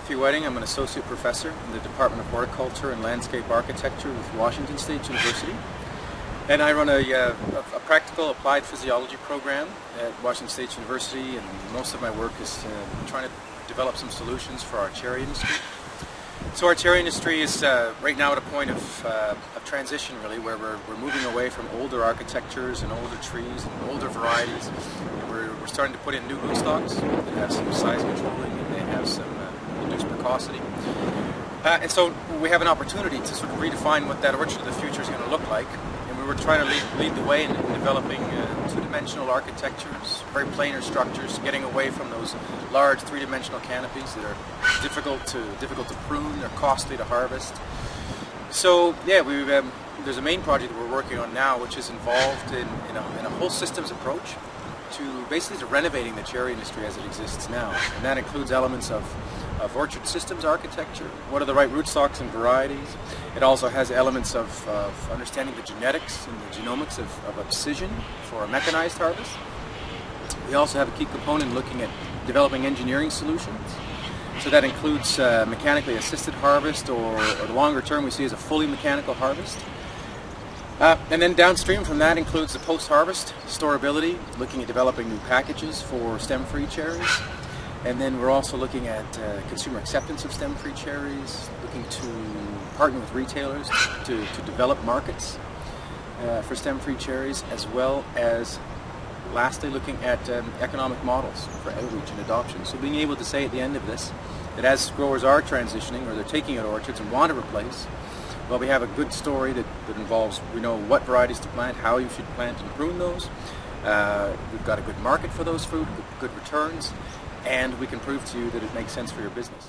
Matthew. I'm an associate professor in the Department of Horticulture and Landscape Architecture with Washington State University. And I run a, uh, a, a practical applied physiology program at Washington State University and most of my work is uh, trying to develop some solutions for our cherry industry. So our cherry industry is uh, right now at a point of, uh, of transition really where we're, we're moving away from older architectures and older trees and older varieties. And we're, we're starting to put in new rootstocks that have some size controlling and they have some reduced precocity. Uh, and so we have an opportunity to sort of redefine what that orchard of the future is going to look like And we were trying to lead, lead the way in, in developing uh, two-dimensional architectures, very planar structures, getting away from those large three-dimensional canopies that are difficult to difficult to prune, they're costly to harvest. So yeah, we um, there's a main project that we're working on now, which is involved in, in, a, in a whole systems approach to basically to renovating the cherry industry as it exists now, and that includes elements of of orchard systems architecture, what are the right rootstocks and varieties. It also has elements of, of understanding the genetics and the genomics of, of abscission for a mechanized harvest. We also have a key component looking at developing engineering solutions. So that includes uh, mechanically assisted harvest or, or the longer term we see as a fully mechanical harvest. Uh, and then downstream from that includes the post-harvest storability, looking at developing new packages for stem-free cherries. And then we're also looking at uh, consumer acceptance of stem-free cherries, looking to partner with retailers to, to develop markets uh, for stem-free cherries, as well as lastly looking at um, economic models for outreach and adoption. So being able to say at the end of this that as growers are transitioning or they're taking out orchards and want to replace, well we have a good story that, that involves, we know what varieties to plant, how you should plant and prune those, uh, we've got a good market for those fruit, good, good returns, and we can prove to you that it makes sense for your business.